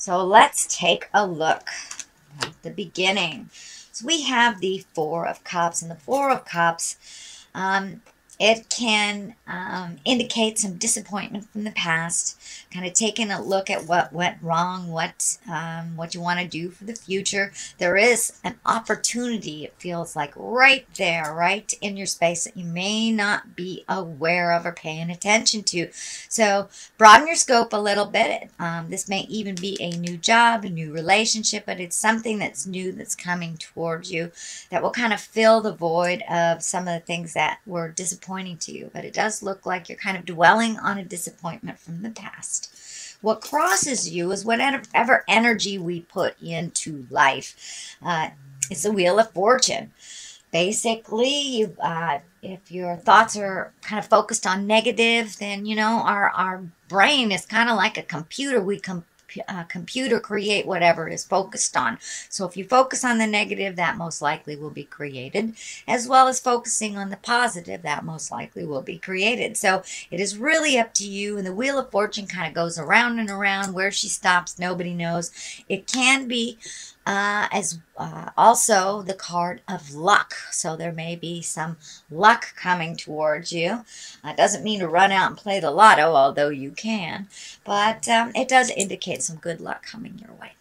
So let's take a look at the beginning. So we have the Four of Cups, and the Four of Cups, um, it can um, indicate some disappointment from the past, kind of taking a look at what went wrong, what um, what you want to do for the future. There is an opportunity, it feels like, right there, right in your space that you may not be aware of or paying attention to. So broaden your scope a little bit. Um, this may even be a new job, a new relationship, but it's something that's new that's coming towards you that will kind of fill the void of some of the things that were disappointing disappointing to you, but it does look like you're kind of dwelling on a disappointment from the past. What crosses you is whatever energy we put into life. Uh, it's a wheel of fortune. Basically, you, uh, if your thoughts are kind of focused on negative, then you know our our brain is kind of like a computer. We com- uh, computer create whatever is focused on. So if you focus on the negative, that most likely will be created, as well as focusing on the positive, that most likely will be created. So it is really up to you. And the Wheel of Fortune kind of goes around and around. Where she stops, nobody knows. It can be uh, as uh, also the card of luck. So there may be some luck coming towards you. It doesn't mean to run out and play the lotto, although you can, but um, it does indicate some good luck coming your way.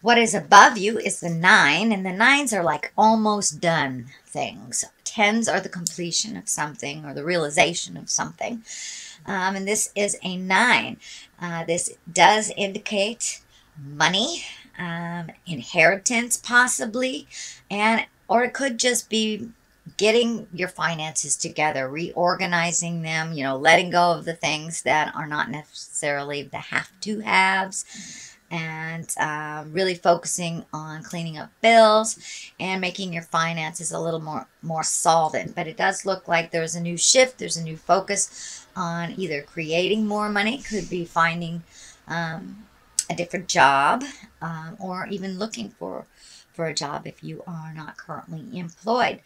What is above you is the nine, and the nines are like almost done things. Tens are the completion of something or the realization of something. Um, and this is a nine. Uh, this does indicate money, um, inheritance possibly, and or it could just be getting your finances together, reorganizing them, you know, letting go of the things that are not necessarily the have to haves, and uh, really focusing on cleaning up bills and making your finances a little more more solvent. But it does look like there's a new shift, there's a new focus on either creating more money, could be finding um, a different job um, or even looking for for a job if you are not currently employed.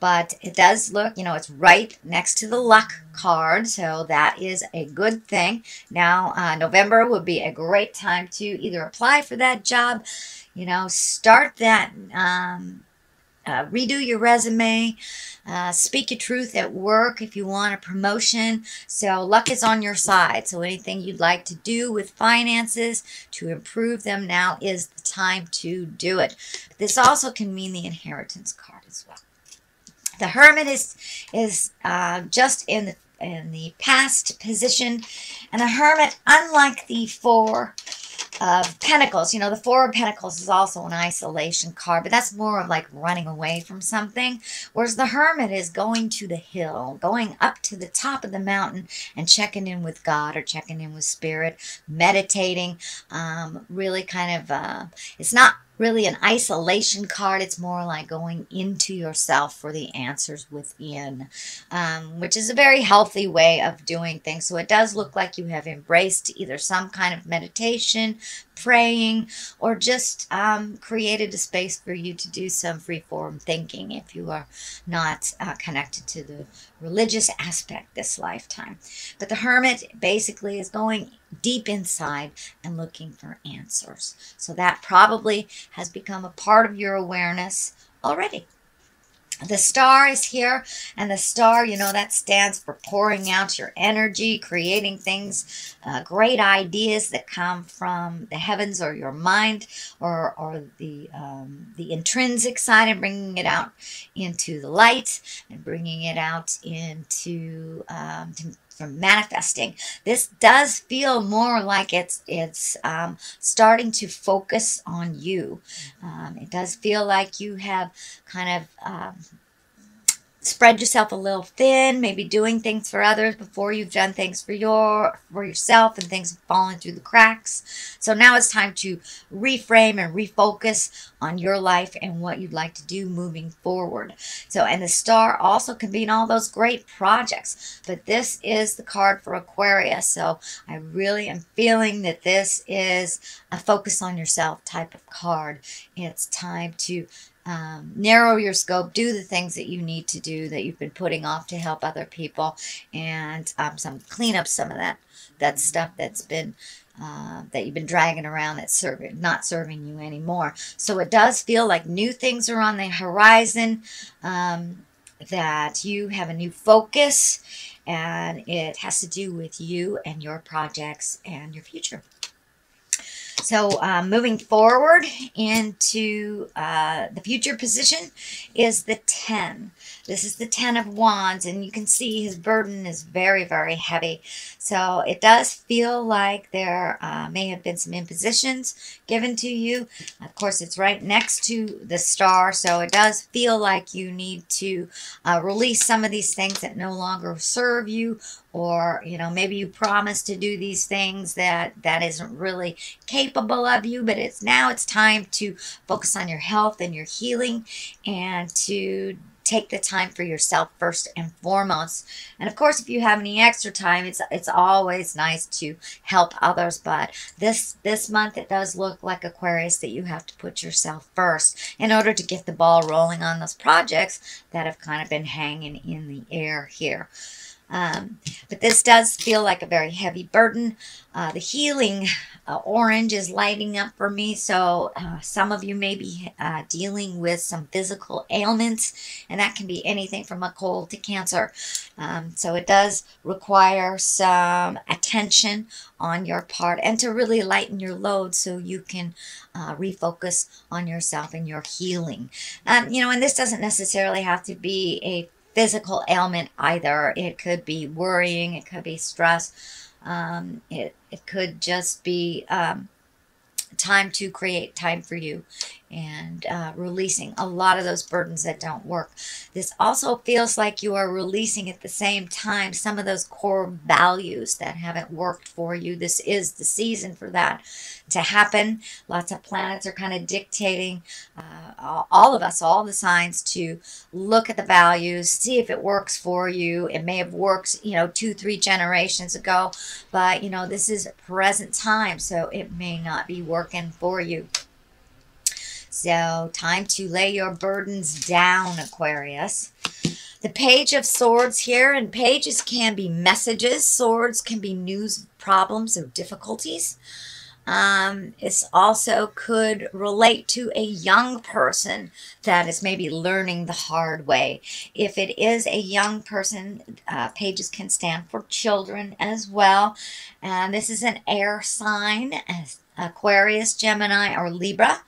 But it does look, you know, it's right next to the luck card, so that is a good thing. Now, uh, November would be a great time to either apply for that job, you know, start that um, uh, redo your resume, uh, speak your truth at work if you want a promotion. So, luck is on your side. So, anything you'd like to do with finances to improve them, now is the time to do it. This also can mean the inheritance card as well. The hermit is is uh, just in the in the past position, and the hermit, unlike the four of Pentacles. You know, the Four of Pentacles is also an isolation card, but that's more of like running away from something. Whereas the Hermit is going to the hill, going up to the top of the mountain and checking in with God or checking in with Spirit, meditating, um, really kind of, uh, it's not really an isolation card. It's more like going into yourself for the answers within, um, which is a very healthy way of doing things. So it does look like you have embraced either some kind of meditation, praying, or just um, created a space for you to do some free-form thinking if you are not uh, connected to the religious aspect this lifetime. But the hermit basically is going deep inside and looking for answers. So that probably has become a part of your awareness already the star is here and the star you know that stands for pouring out your energy creating things uh, great ideas that come from the heavens or your mind or or the um, the intrinsic side and bringing it out into the light and bringing it out into um, from manifesting. This does feel more like it's it's um, starting to focus on you. Um, it does feel like you have kind of um, spread yourself a little thin, maybe doing things for others before you've done things for your for yourself and things have fallen through the cracks. So now it's time to reframe and refocus on your life and what you'd like to do moving forward. So and the star also can be in all those great projects, but this is the card for Aquarius. So I really am feeling that this is a focus on yourself type of card. It's time to um, narrow your scope, do the things that you need to do that you've been putting off to help other people, and um, some clean up some of that that stuff that's been uh, that you've been dragging around that's serving, not serving you anymore. So it does feel like new things are on the horizon, um, that you have a new focus, and it has to do with you and your projects and your future. So uh, moving forward into uh, the future position is the 10. This is the Ten of Wands, and you can see his burden is very, very heavy. So it does feel like there uh, may have been some impositions given to you. Of course, it's right next to the star, so it does feel like you need to uh, release some of these things that no longer serve you or you know maybe you promised to do these things that that isn't really capable of you but it's now it's time to focus on your health and your healing and to take the time for yourself first and foremost. And of course, if you have any extra time, it's it's always nice to help others. But this this month, it does look like Aquarius that you have to put yourself first in order to get the ball rolling on those projects that have kind of been hanging in the air here. Um, but this does feel like a very heavy burden. Uh, the healing uh, orange is lighting up for me. So uh, some of you may be uh, dealing with some physical ailments, and that can be anything from a cold to cancer. Um, so it does require some attention on your part and to really lighten your load so you can uh, refocus on yourself and your healing. Um, you know, and this doesn't necessarily have to be a physical ailment either. It could be worrying, it could be stress, um, it, it could just be um, time to create time for you and uh, releasing a lot of those burdens that don't work. This also feels like you are releasing at the same time some of those core values that haven't worked for you. This is the season for that to happen. Lots of planets are kind of dictating uh, all of us, all the signs to look at the values, see if it works for you. It may have worked, you know, two, three generations ago, but, you know, this is present time, so it may not be working for you. So, time to lay your burdens down, Aquarius. The Page of Swords here, and pages can be messages. Swords can be news problems or difficulties. Um, it also could relate to a young person that is maybe learning the hard way. If it is a young person, uh, pages can stand for children as well. And this is an air sign, Aquarius, Gemini, or Libra.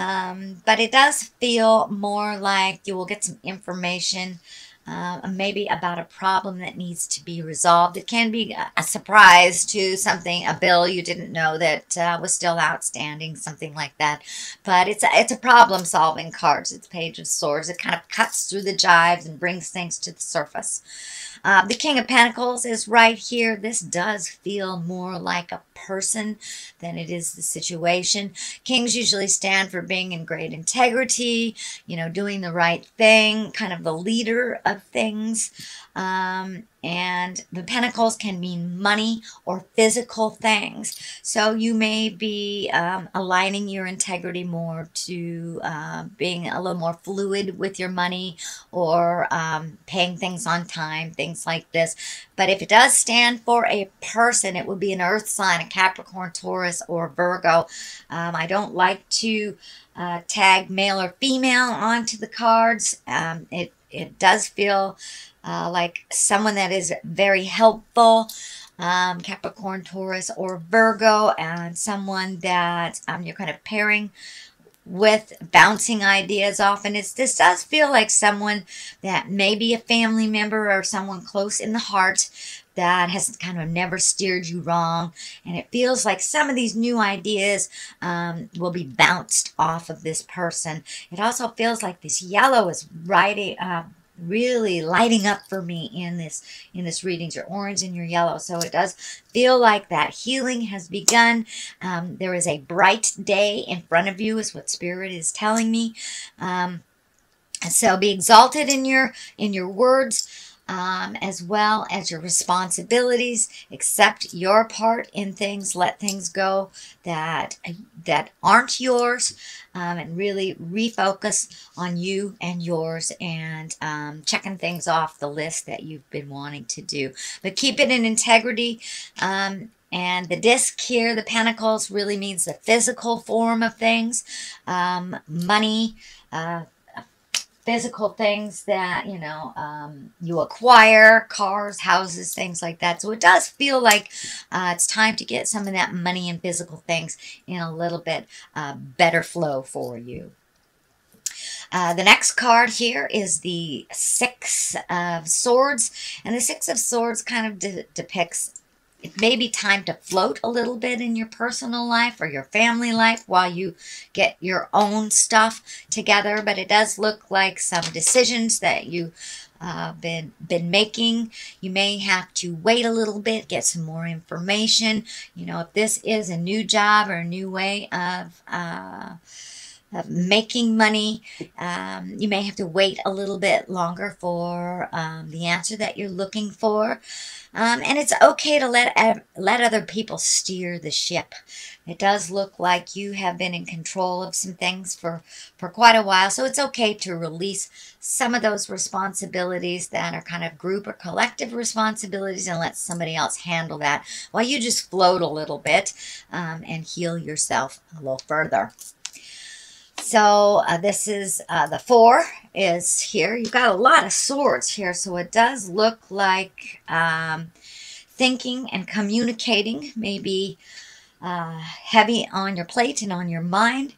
Um, but it does feel more like you will get some information uh, maybe about a problem that needs to be resolved. It can be a surprise to something, a bill you didn't know that uh, was still outstanding, something like that. But it's a, it's a problem solving card. It's Page of Swords. It kind of cuts through the jives and brings things to the surface. Uh, the King of Pentacles is right here. This does feel more like a person than it is the situation. Kings usually stand for being in great integrity, you know, doing the right thing, kind of the leader of things. Um, and the pentacles can mean money or physical things. So you may be um, aligning your integrity more to uh, being a little more fluid with your money or um, paying things on time, things like this. But if it does stand for a person, it would be an earth sign, a Capricorn, Taurus, or Virgo. Um, I don't like to uh, tag male or female onto the cards. Um, it, it does feel uh, like someone that is very helpful, um, Capricorn, Taurus, or Virgo, and someone that um, you're kind of pairing with bouncing ideas off. And it's this does feel like someone that may be a family member or someone close in the heart that has kind of never steered you wrong. And it feels like some of these new ideas um, will be bounced off of this person. It also feels like this yellow is riding uh, really lighting up for me in this in this readings. Your orange and your yellow. So it does feel like that healing has begun. Um, there is a bright day in front of you is what spirit is telling me. Um, so be exalted in your in your words um, as well as your responsibilities. Accept your part in things. Let things go that that aren't yours, um, and really refocus on you and yours, and um, checking things off the list that you've been wanting to do. But keep it in integrity. Um, And the disc here, the pentacles, really means the physical form of things, um, money, uh, physical things that you know um, you acquire cars houses things like that. So it does feel like uh, it's time to get some of that money and physical things in a little bit uh, better flow for you. Uh, the next card here is the Six of Swords, and the Six of Swords kind of de depicts it may be time to float a little bit in your personal life or your family life while you get your own stuff together. But it does look like some decisions that you uh, been been making. You may have to wait a little bit, get some more information. You know, if this is a new job or a new way of uh, of making money. Um, you may have to wait a little bit longer for um, the answer that you're looking for. Um, and it's okay to let, let other people steer the ship. It does look like you have been in control of some things for, for quite a while. So it's okay to release some of those responsibilities that are kind of group or collective responsibilities and let somebody else handle that while you just float a little bit um, and heal yourself a little further. So uh, this is uh, the four is here. You've got a lot of swords here, so it does look like um, thinking and communicating may be uh, heavy on your plate and on your mind.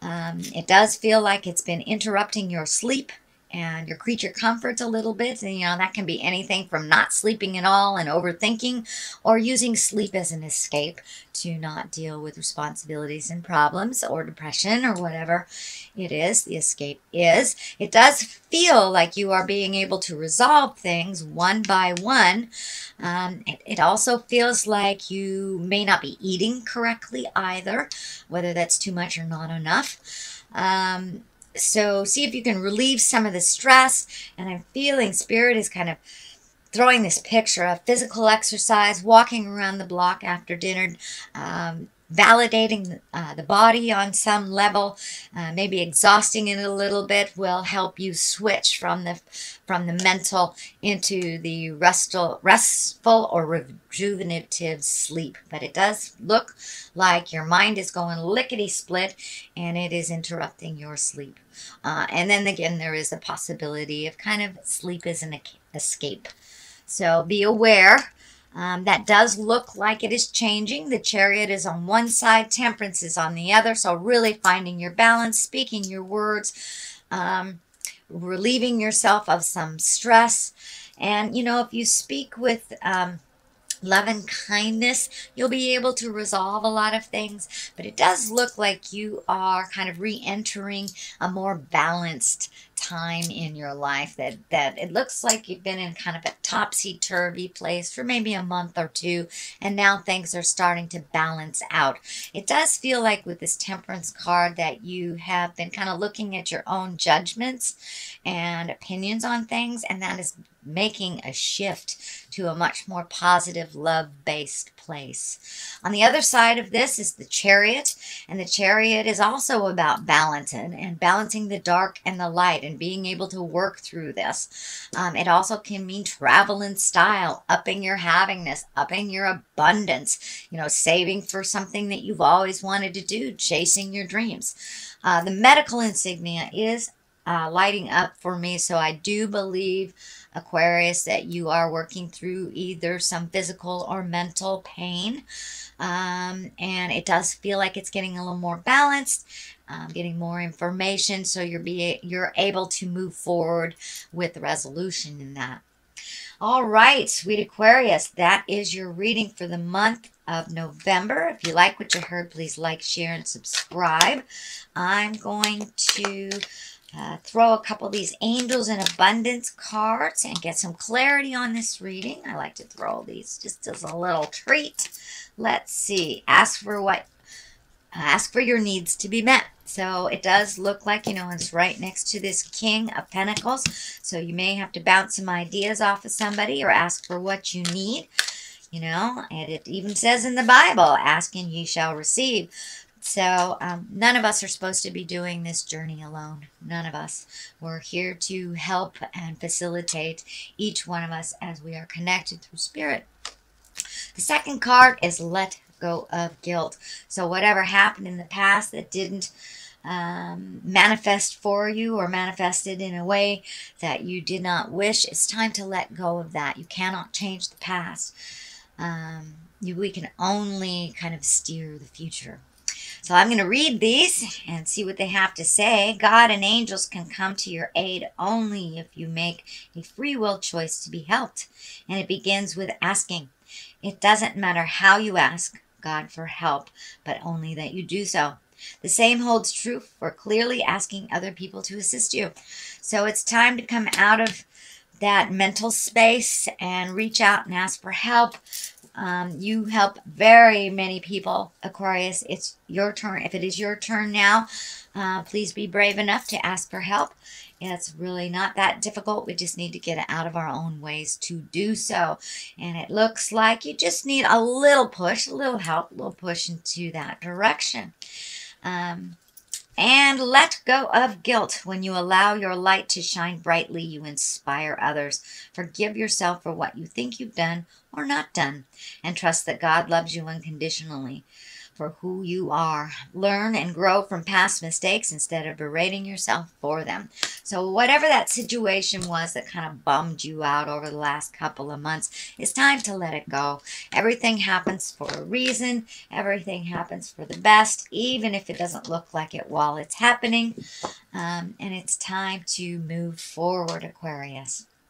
Um, it does feel like it's been interrupting your sleep and your creature comforts a little bit. And, you know, that can be anything from not sleeping at all and overthinking or using sleep as an escape to not deal with responsibilities and problems or depression or whatever it is, the escape is. It does feel like you are being able to resolve things one by one. Um, it, it also feels like you may not be eating correctly either, whether that's too much or not enough. Um, so see if you can relieve some of the stress. And I'm feeling spirit is kind of throwing this picture of physical exercise, walking around the block after dinner, um, validating uh, the body on some level, uh, maybe exhausting it a little bit will help you switch from the from the mental into the restful, restful or rejuvenative sleep. But it does look like your mind is going lickety split and it is interrupting your sleep. Uh, and then again, there is a possibility of kind of sleep as an escape. So be aware um, that does look like it is changing. The chariot is on one side, temperance is on the other. So really finding your balance, speaking your words, um, relieving yourself of some stress. And, you know, if you speak with um, love and kindness, you'll be able to resolve a lot of things. But it does look like you are kind of re entering a more balanced time in your life that that it looks like you've been in kind of a topsy-turvy place for maybe a month or two and now things are starting to balance out. It does feel like with this temperance card that you have been kind of looking at your own judgments and opinions on things and that is making a shift to a much more positive love-based place on the other side of this is the chariot and the chariot is also about balancing and balancing the dark and the light and being able to work through this. Um, it also can mean travel in style, upping your havingness, upping your abundance, you know, saving for something that you've always wanted to do, chasing your dreams. Uh, the medical insignia is uh, lighting up for me, so I do believe Aquarius, that you are working through either some physical or mental pain. Um, and it does feel like it's getting a little more balanced, um, getting more information, so you're be you're able to move forward with resolution in that. All right, sweet Aquarius, that is your reading for the month of November. If you like what you heard, please like, share, and subscribe. I'm going to uh, throw a couple of these Angels in Abundance cards and get some clarity on this reading. I like to throw these just as a little treat. Let's see. Ask for what ask for your needs to be met. So it does look like, you know, it's right next to this King of Pentacles. So you may have to bounce some ideas off of somebody or ask for what you need. You know, and it even says in the Bible, asking ye shall receive. So um, none of us are supposed to be doing this journey alone. None of us. We're here to help and facilitate each one of us as we are connected through spirit. The second card is let go of guilt. So whatever happened in the past that didn't um, manifest for you or manifested in a way that you did not wish, it's time to let go of that. You cannot change the past. Um, we can only kind of steer the future. So I'm going to read these and see what they have to say. God and angels can come to your aid only if you make a free will choice to be helped. And it begins with asking. It doesn't matter how you ask God for help, but only that you do so. The same holds true for clearly asking other people to assist you. So it's time to come out of that mental space and reach out and ask for help. Um, you help very many people, Aquarius. It's your turn. If it is your turn now, uh, please be brave enough to ask for help. It's really not that difficult. We just need to get out of our own ways to do so. And it looks like you just need a little push, a little help, a little push into that direction. Um, and let go of guilt. When you allow your light to shine brightly, you inspire others. Forgive yourself for what you think you've done or not done, and trust that God loves you unconditionally for who you are. Learn and grow from past mistakes instead of berating yourself for them. So, whatever that situation was that kind of bummed you out over the last couple of months, it's time to let it go. Everything happens for a reason, everything happens for the best, even if it doesn't look like it while it's happening. Um, and it's time to move forward, Aquarius.